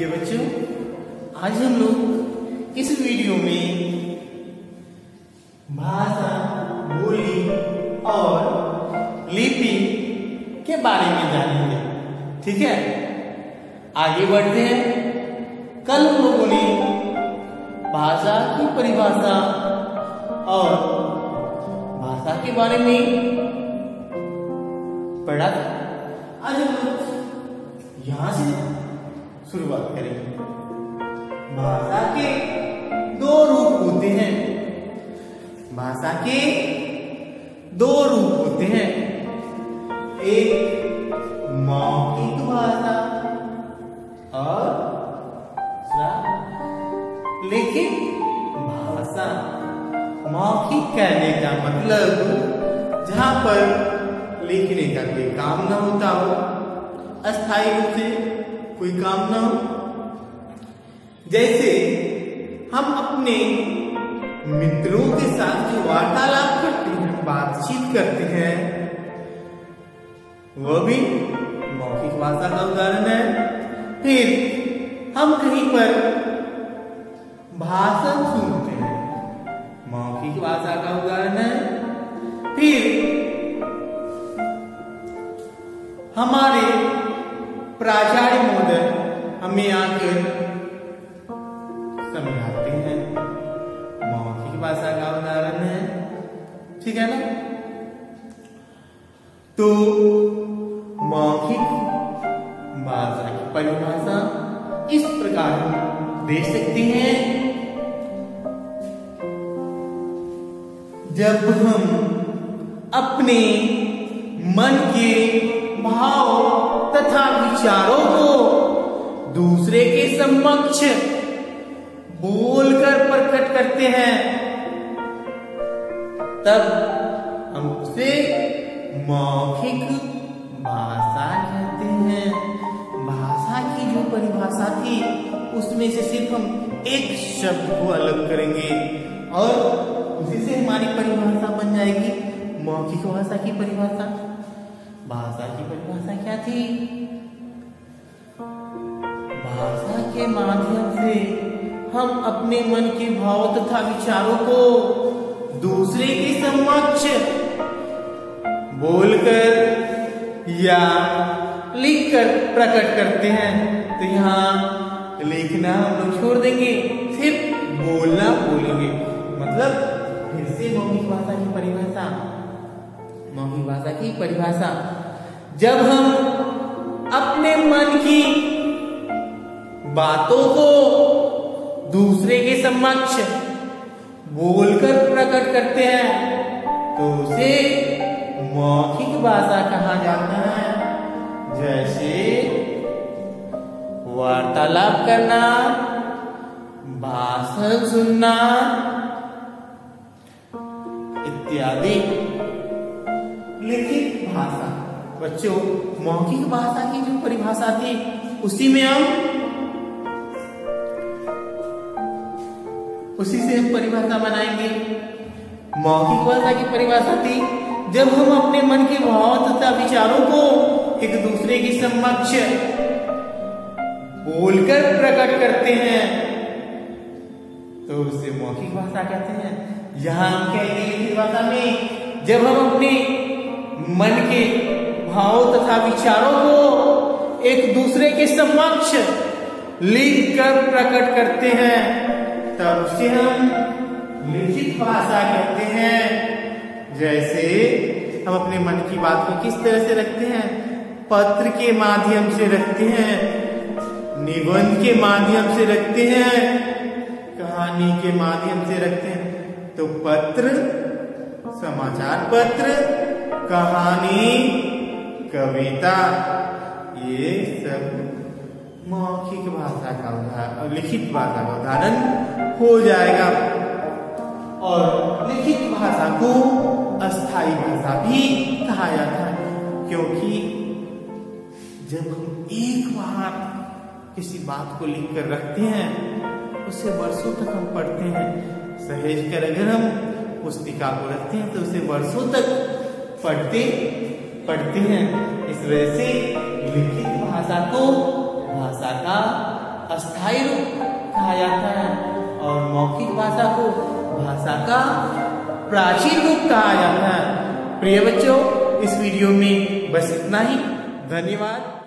प्रिय बच्चों, आज हम लोग इस वीडियो में भाषा, बोली और लिपि के बारे में जानेंगे। ठीक है? आगे बढ़ते हैं। कल हम लोगों ने भाषा की परिभाषा और भाषा के बारे में पढ़ा था। आज हम लोग यहाँ से शुरुआत करेंगे। भाषा के दो रूप होते हैं। भाषा के दो रूप होते हैं। एक मौखिक भाषा और दूसरा लिखित भाषा। मौखिक कहने का मतलब जहाँ पर लिखने का कोई काम न होता हो, अस्थायी रूप से कोई काम ना हो। जैसे हम अपने मित्रों के साथ जो वार्तालाप करते हैं, बातचीत करते हैं, वह भी मौखिक भाषा का उदाहरण है। फिर हम कहीं पर भाषण सुनते हैं, मौखिक भाषा का उदाहरण है। फिर हमारे प्राचार्य महोदय हमें आकर समझाते हैं। मौखिक भाषा का उदाहरण है। ठीक है ना? तो मौखिक भाषा की परिभाषा इस प्रकार दे सकते हैं। जब हम अपने मन के भाव तथा विचारों को दूसरे के समक्ष बोलकर प्रकट करते हैं, तब हम उसे मौखिक भाषा कहते हैं। भाषा की जो परिभाषा थी, उसमें से सिर्फ़ हम एक शब्द को अलग करेंगे और उसी से हमारी परिभाषा बन जाएगी। मौखिक भाषा की परिभाषा थी भाषा के माध्यम से हम अपने मन के भाव तथा विचारों को दूसरे के समक्ष बोलकर या लिखकर प्रकट करते हैं। तो यहाँ लिखना हम लोग छोड़ देंगे सिर्फ़ बोलना बोलेंगे। मतलब फिर से मौखिक भाषा की परिभाषा। मौखिक भाषा की परिभाषा। जब हम अपने मन की बातों को दूसरे के समक्ष बोलकर प्रकट करते हैं तो उसे मौखिक भाषा कहा जाता है। जैसे, वार्तालाप करना, भाषण सुनना इत्यादि। लिखित भाषा। बच्चों, मौखिक भाषा की जो परिभाषा थी, उसी में हम उसी से हम परिभाषा बनाएँगे। मौखिक भाषा की परिभाषा थी, जब हम अपने मन के भाव तथा विचारों को एक दूसरे के समक्ष बोलकर प्रकट करते हैं तो उसे मौखिक भाषा कहते हैं। यहाँ हम कहेंगे लिखित भाषा में जब हम अपने मन के भाव तथा विचारों को एक दूसरे के समक्ष लिख कर प्रकट करते हैं, तब उसे हम लिखित भाषा कहते हैं। जैसे हम अपने मन की बात को किस तरह से रखते हैं? पत्र के माध्यम से रखते हैं, निबंध के माध्यम से रखते हैं, कहानी के माध्यम से रखते हैं। तो पत्र, समाचार पत्र, कहानी कविता, ये सब मौखिक भाषा का उदाहरण लिखित भाषा का उदाहरण हो जाएगा। और लिखित भाषा को अस्थाई भाषा भी कहा जाता है, क्योंकि जब हम एक बार किसी बात को लिख कर रखते हैं उसे वर्षों तक हम पढ़ते हैं। सहेज कर अगर हम पुस्तिका को रखते हैं तो उसे वर्षों तक पढ़ते पढ़ते हैं, इस वजह से लिखित भाषा को भाषा का अस्थायी रूप कहा जाता है और मौखिक भाषा को भाषा का प्राचीन रूप कहा जाता है। प्रिय बच्चों, इस वीडियो में बस इतना ही। धन्यवाद।